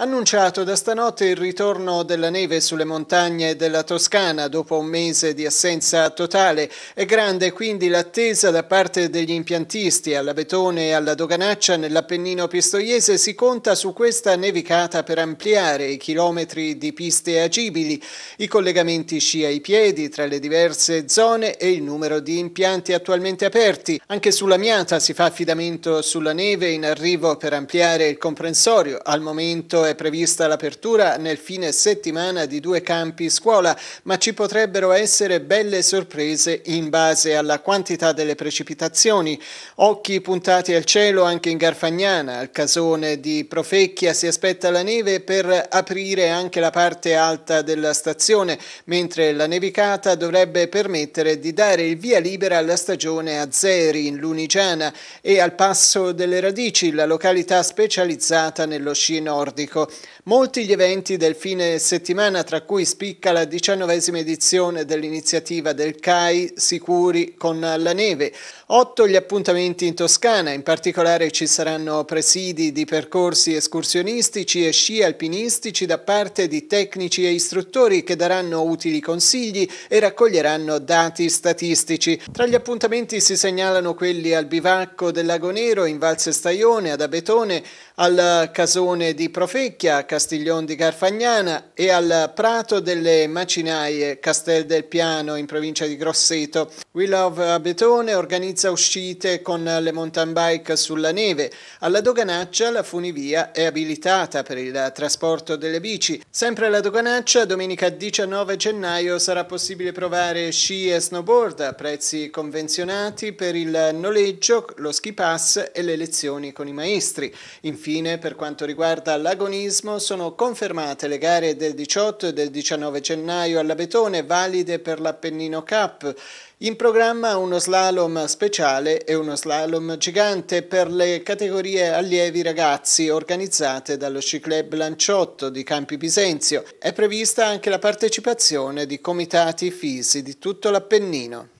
Annunciato da stanotte il ritorno della neve sulle montagne della Toscana dopo un mese di assenza totale. È grande quindi l'attesa da parte degli impiantisti alla Betone e alla Doganaccia nell'Appennino pistoiese. Si conta su questa nevicata per ampliare i chilometri di piste agibili, i collegamenti sci ai piedi tra le diverse zone e il numero di impianti attualmente aperti. Anche sulla Miata si fa affidamento sulla neve in arrivo per ampliare il comprensorio. Al momento è prevista l'apertura nel fine settimana di due campi scuola, ma ci potrebbero essere belle sorprese in base alla quantità delle precipitazioni. Occhi puntati al cielo anche in Garfagnana, al casone di Profecchia si aspetta la neve per aprire anche la parte alta della stazione, mentre la nevicata dovrebbe permettere di dare il via libera alla stagione a Zeri in Lunigiana e al Passo delle Radici, la località specializzata nello sci nordico. Ecco, molti gli eventi del fine settimana, tra cui spicca la diciannovesima edizione dell'iniziativa del CAI Sicuri con la neve. Otto gli appuntamenti in Toscana, in particolare ci saranno presidi di percorsi escursionistici e sci alpinistici da parte di tecnici e istruttori che daranno utili consigli e raccoglieranno dati statistici. Tra gli appuntamenti si segnalano quelli al bivacco del Lago Nero in Valse Staione, ad Abetone, al casone di Profeti Vecchia, Castiglion di Garfagnana e al Prato delle Macinaie, Castel del Piano in provincia di Grosseto. We Love Abetone organizza uscite con le mountain bike sulla neve. Alla Doganaccia la funivia è abilitata per il trasporto delle bici. Sempre alla Doganaccia domenica 19 gennaio sarà possibile provare sci e snowboard a prezzi convenzionati per il noleggio, lo ski pass e le lezioni con i maestri. Infine per quanto riguarda l'agonia Turismo sono confermate le gare del 18 e del 19 gennaio alla Betone valide per l'Appennino Cup. In programma uno slalom speciale e uno slalom gigante per le categorie allievi ragazzi organizzate dallo Sci Lanciotto di Campi Pisenzio. È prevista anche la partecipazione di comitati fisi di tutto l'Appennino.